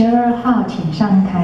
十二号请上台。